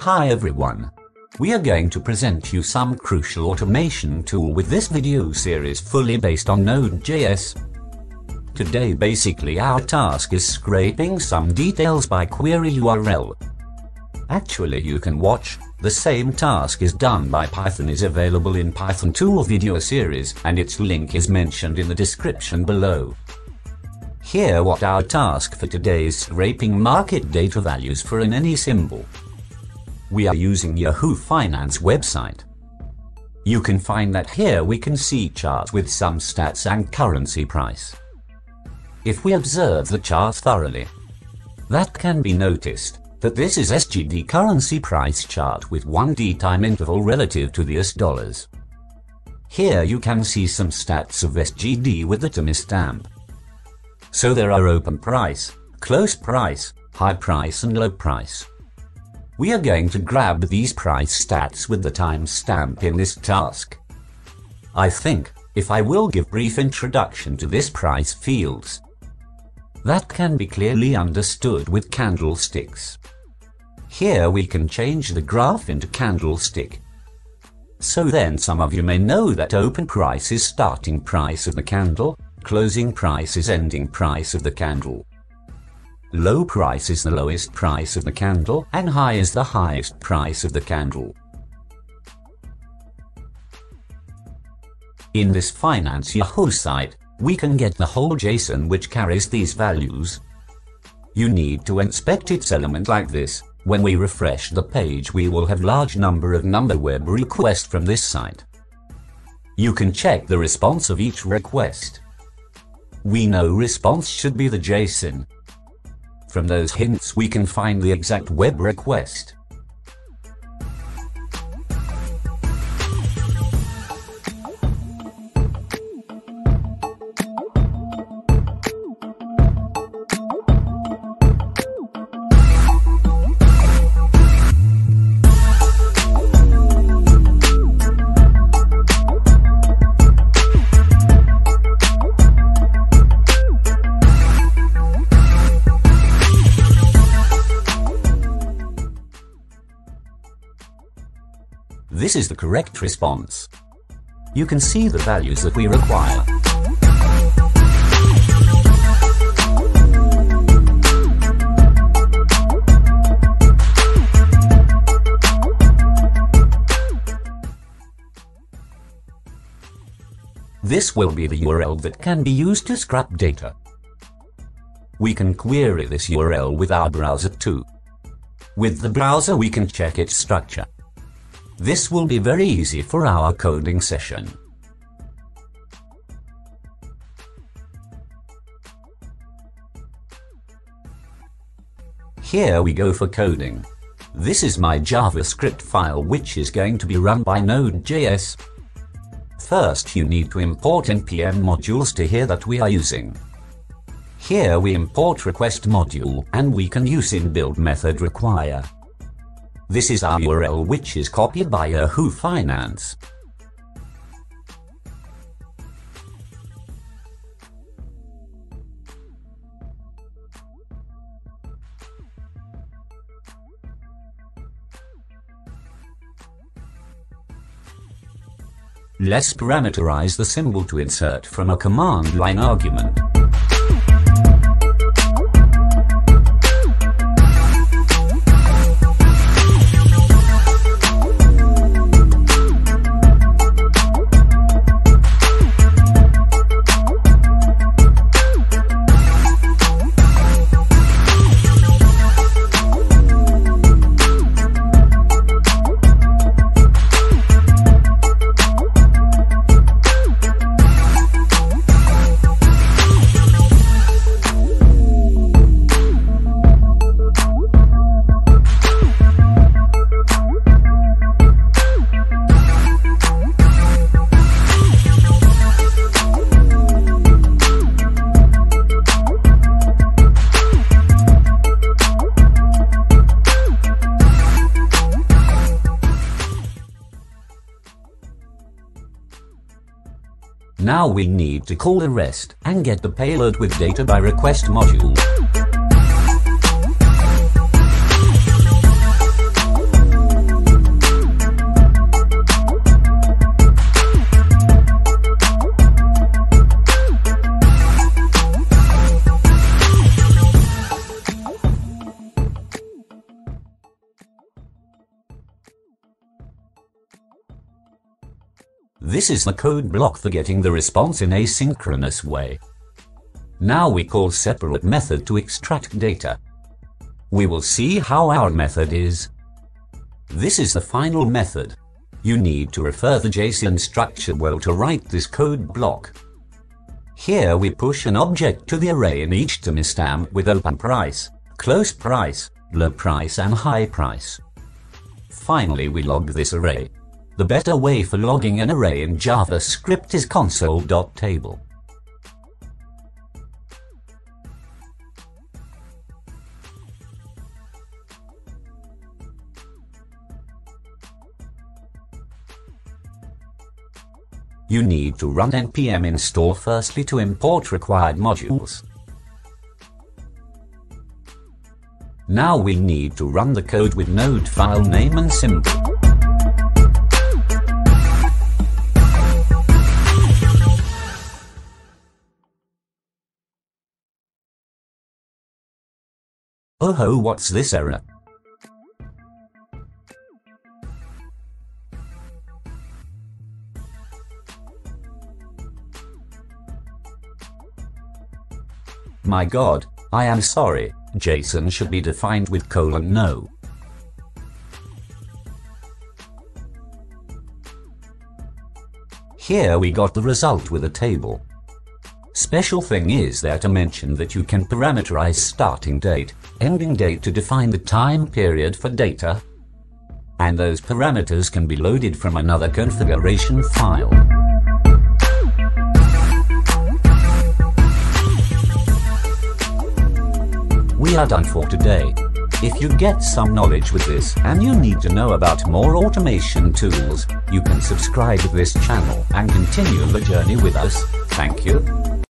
Hi everyone. We are going to present you some crucial automation tool with this video series fully based on Node.js. Today basically our task is scraping some details by query URL. Actually you can watch, the same task is done by Python is available in Python tool video series and its link is mentioned in the description below. Here what our task for today is scraping market data values for an any symbol. We are using Yahoo Finance website. You can find that here we can see charts with some stats and currency price. If we observe the chart thoroughly, that can be noticed that this is SGD currency price chart with 1D time interval relative to the US dollars. Here you can see some stats of SGD with the time stamp. So there are open price, close price, high price and low price. We are going to grab these price stats with the timestamp in this task. I think, if I will give brief introduction to this price fields, that can be clearly understood with candlesticks. Here we can change the graph into candlestick. So then some of you may know that open price is starting price of the candle, closing price is ending price of the candle. Low price is the lowest price of the candle and high is the highest price of the candle. In this Finance Yahoo site, we can get the whole JSON which carries these values. You need to inspect its element like this. When we refresh the page we will have large number of number web requests from this site. You can check the response of each request. We know response should be the JSON, from those hints we can find the exact web request. This is the correct response. You can see the values that we require. This will be the URL that can be used to scrap data. We can query this URL with our browser too. With the browser we can check its structure. This will be very easy for our coding session. Here we go for coding. This is my JavaScript file which is going to be run by Node.js. First you need to import npm modules to here that we are using. Here we import request module and we can use in build method require. This is our URL which is copied by Yahoo Finance. Let's parameterize the symbol to insert from a command line argument. Now we need to call the rest and get the payload with data by request module. This is the code block for getting the response in asynchronous way. Now we call separate method to extract data. We will see how our method is. This is the final method. You need to refer the JSON structure well to write this code block. Here we push an object to the array in each timestamp with open price, close price, low price and high price. Finally we log this array. The better way for logging an array in JavaScript is console.table. You need to run npm install firstly to import required modules. Now we need to run the code with node file name and symbol. Oh ho what's this error? My god, I am sorry, JSON should be defined with colon no. Here we got the result with a table. Special thing is there to mention that you can parameterize starting date, ending date to define the time period for data, and those parameters can be loaded from another configuration file. We are done for today. If you get some knowledge with this and you need to know about more automation tools, you can subscribe to this channel and continue the journey with us. Thank you.